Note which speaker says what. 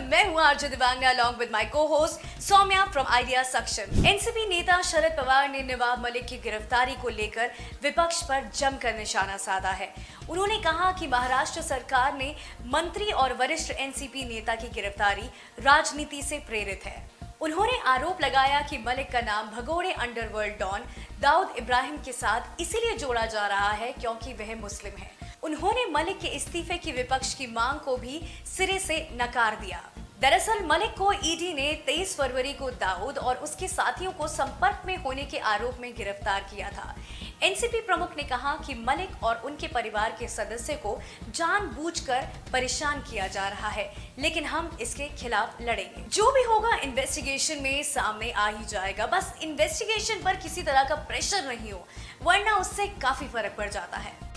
Speaker 1: मैं RJ Saumya. NCP नेता शरद पवार ने नवाब मलिक की गिरफ्तारी को लेकर विपक्ष पर जमकर निशाना साधा है। उन्होंने कहा कि महाराष्ट्र सरकार ने मंत्री और वरिष्ठ एनसीपी नेता की गिरफ्तारी राजनीति से प्रेरित है। उन्होंने आरोप लगाया कि मलिक का नाम भगोड़े अंडरवर्ल्ड डॉन दाऊद इब्राहिम के साथ इसीलिए जोड़ा जा रहा है क्योंकि वह मुस्लिम है। उन्होंने मलिक के इस्तीफे की विपक्ष की मांग को भी सिरे से नकार दिया। दरअसल, मलिक को ईडी ने 23 फरवरी को दाऊद और उसके साथियों को संपर्क में होने के आरोप में गिरफ़्तार किया था। एनसीपी प्रमुख ने कहा कि मलिक और उनके परिवार के सदस्य को जानबूझकर परेशान किया जा रहा है, लेकिन हम इसके खिलाफ लड़ेंगे। जो भी होगा इन्वेस्टिगेशन में सामने आ ही जाएगा। बस इन्वेस्टिगेशन पर किसी तरह का प्रेशर नहीं हो, वरना उससे काफ़ी फ़र्क पड़ जाता है।